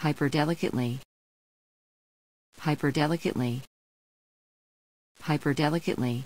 hyperdelicately hyperdelicately hyperdelicately